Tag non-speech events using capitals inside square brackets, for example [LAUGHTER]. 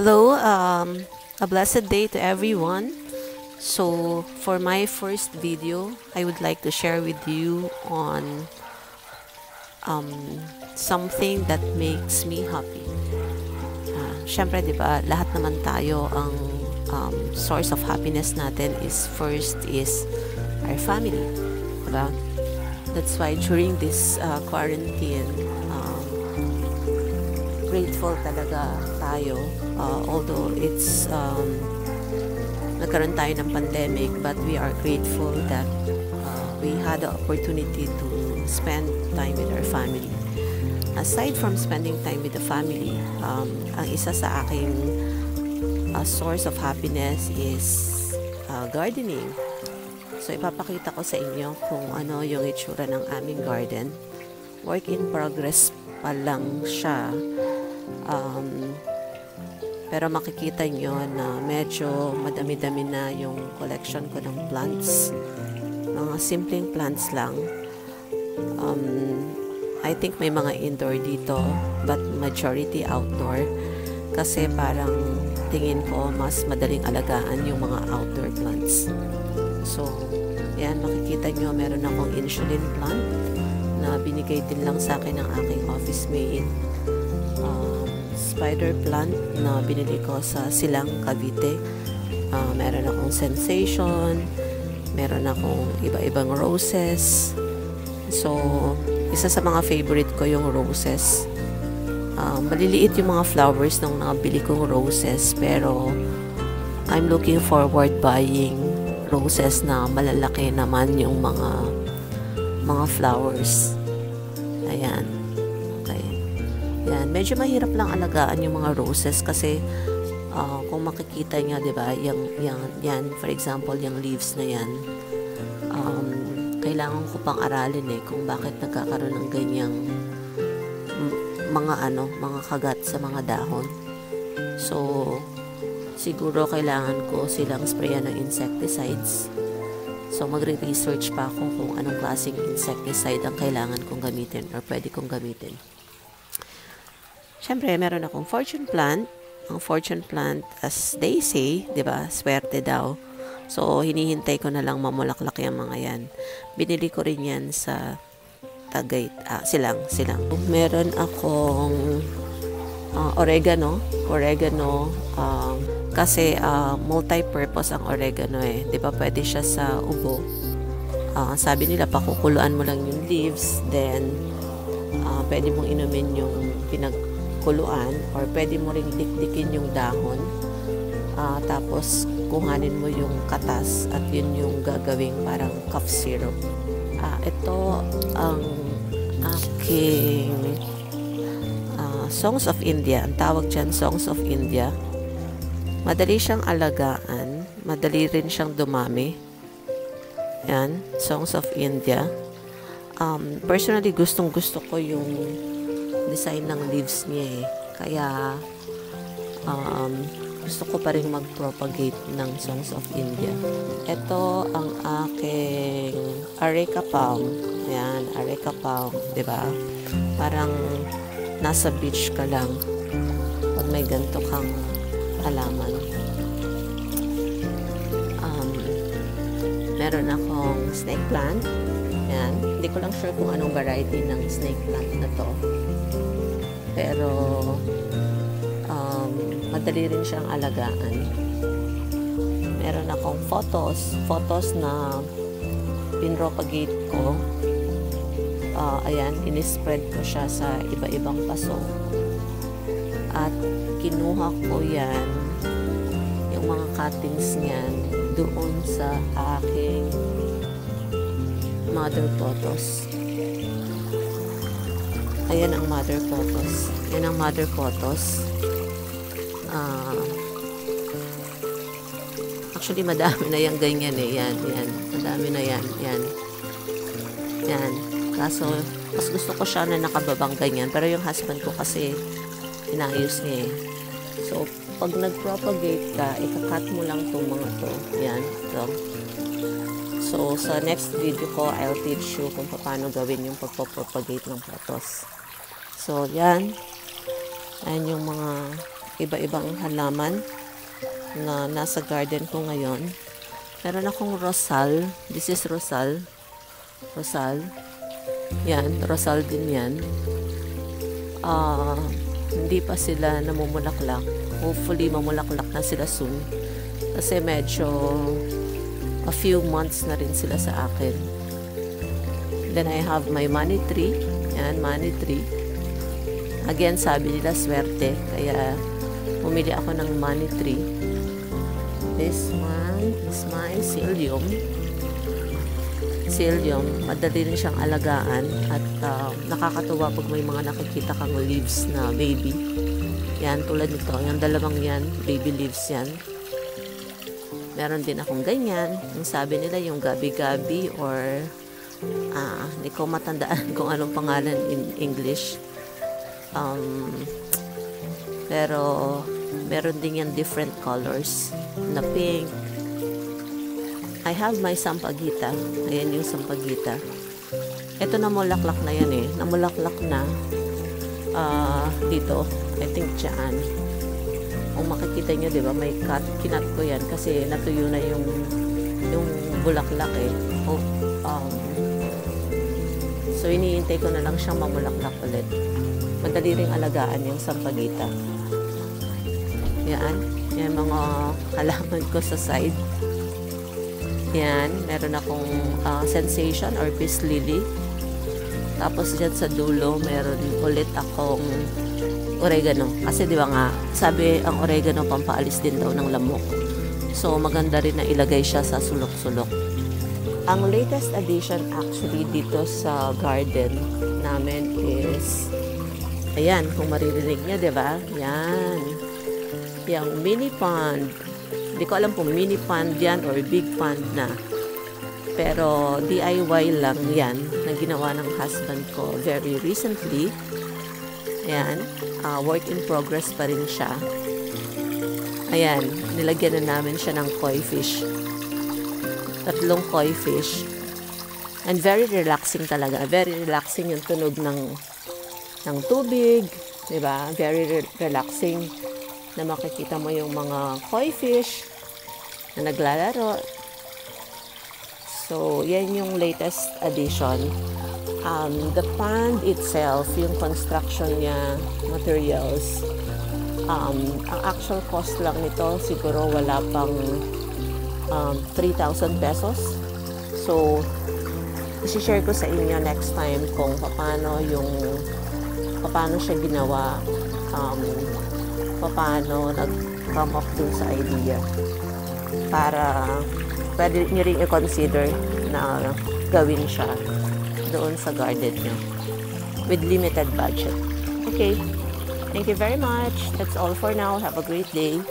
Hello, um, a blessed day to everyone. So, for my first video, I would like to share with you on um, something that makes me happy. Uh, Siyempre, di ba, lahat naman tayo ang um, source of happiness natin is first is our family. Diba? That's why during this uh, quarantine, grateful talaga tayo. Uh, although it's um, nagkaroon tayo ng pandemic, but we are grateful that uh, we had the opportunity to spend time with our family. Aside from spending time with the family, um, ang isa sa aking uh, source of happiness is uh, gardening. So, ipapakita ko sa inyo kung ano yung itsura ng aming garden. Work in progress pa lang siya. Um, pero makikita nyo na medyo madami-dami na yung collection ko ng plants. Mga simpleng plants lang. Um, I think may mga indoor dito, but majority outdoor. Kasi parang tingin ko mas madaling alagaan yung mga outdoor plants. So, yan, makikita nyo, meron akong insulin plant na binigay din lang sa akin ng aking office mate. Spider plant na binili ko sa Silang, Cavite. Uh, meron akong sensation, meron akong iba-ibang roses. So, isa sa mga favorite ko yung roses. Um, maliliit yung mga flowers ng nabili kong roses, pero I'm looking forward buying roses na malalaki naman yung mga mga flowers. Ayan. Yan. Medyo mahirap lang alagaan yung mga roses kasi uh, kung makikita nyo, di ba, yung, yung, yan, for example, yung leaves na yan, um, kailangan ko pang aralin eh kung bakit nagkakaroon ng ganyang mga ano, mga kagat sa mga dahon. So, siguro kailangan ko silang sprayan ng insecticides. So, magre-research pa ako kung anong klaseng insecticide ang kailangan kong gamitin or pwede kong gamitin. Siyempre, meron akong fortune plant. Ang fortune plant, as they say, di ba, swerte daw. So, hinihintay ko na lang mamulaklak yung mga yan. Binili ko rin yan sa Tagay, ah, silang, silang. Meron akong uh, oregano. Oregano, um, kasi uh, multi-purpose ang oregano eh. Di ba pwede siya sa ubo. Uh, sabi nila, pakukuluan mo lang yung leaves, then uh, pwede mong inumin yung pinagkuluan or pwede mo ring dikdikin yung dahon. Uh, tapos kuhanin mo yung katas at yun yung gagawing parang cough syrup. Uh, ito ang aking uh, Songs of India. Ang tawag dyan, Songs of India. Madali siyang alagaan. Madali rin siyang dumami. Yan, Songs of India. Um, personally, gustong gusto ko yung design ng leaves niya eh. Kaya, um, gusto ko pa rin mag-propagate ng Songs of India. Ito ang aking Areca palm. Yan, Areca palm, ba? Parang nasa beach ka lang pag may ganito kang halaman. Um, meron akong snake plant. Yan. Hindi ko lang sure kung anong variety ng snake plant na to. Pero um, madali rin siyang alagaan. Meron akong photos, photos na pinropagate ko. Uh, ayan, inispread ko siya sa iba-ibang paso. At kinuha ko yan, yung mga cuttings niyan, doon sa aking mother photos. Ayan ang mother photos. Yan ang mother photos. Uh, actually, madami na yung ganyan eh. Yan, yan. Madami na yan. Yan. Yan. Kaso, mas gusto ko siya na nakababang ganyan. Pero yung husband ko kasi, inayos niya eh. So, pag nag-propagate ka, ikakat mo lang itong mga to. Yan. Ito. So, sa next video ko, I'll teach you kung paano gawin yung pagpapropagate ng photos. So, yan. Ayan yung mga iba-ibang halaman na nasa garden ko ngayon. Meron akong rosal. This is rosal. Rosal. Yan, rosal din yan. Ah, hindi pa sila namumulaklak. Hopefully, mamulaklak na sila soon. Kasi medyo a few months na rin sila sa akin. Then I have my money tree. Yan, money tree. Again, sabi nila swerte. Kaya, pumili ako ng money tree. This one is my psyllium. Psyllium, madali rin siyang alagaan at uh, nakakatuwa pag may mga nakikita kang leaves na baby. Yan, tulad nito. Yung dalawang yan, baby leaves yan. Meron din akong ganyan. Yung sabi nila yung gabi-gabi or ah, hindi ko matandaan [LAUGHS] kung anong pangalan in English. Um, pero meron din yan different colors na pink. I have my sampagita. Ayan yung sampagita. Ito na mulaklak na yan eh. Namulaklak na ah, dito. I think dyan. Kung makikita nyo, di ba, may cut. Kinat ko yan kasi natuyo na yung yung bulaklak eh. Oh, um, so, iniintay ko na lang siyang mamulaklak ulit. Madali ring alagaan yung sampagita. Yan. Yan mga halaman ko sa side. Yan. Meron akong uh, sensation or peace lily. Tapos dyan sa dulo, meron ulit akong oregano. Kasi di ba nga, sabi ang oregano pampaalis din daw ng lamok. So maganda rin na ilagay siya sa sulok-sulok. Ang latest addition actually dito sa garden namin is ayan, kung maririnig niya, di ba? Yan. Yung mini pond. Hindi ko alam kung mini pond yan or big pond na. Pero DIY lang yan na ginawa ng husband ko very recently. Ayan, uh, work in progress pa rin siya. Ayan, nilagyan na namin siya ng koi fish. Tatlong koi fish. And very relaxing talaga. Very relaxing yung tunog ng ng tubig, 'di ba? Very re- relaxing na makikita mo yung mga koi fish na naglalaro. So, yan yung latest addition. Um, the pond itself, yung construction niya, materials, um, ang actual cost lang nito siguro wala pang um, 3,000 pesos. So, isi-share ko sa inyo next time kung paano yung paano siya ginawa um, paano nag-come up dun sa idea para pwede nyo rin i-consider na gawin siya doon sa garden nyo with limited budget. Okay. Thank you very much. That's all for now. Have a great day.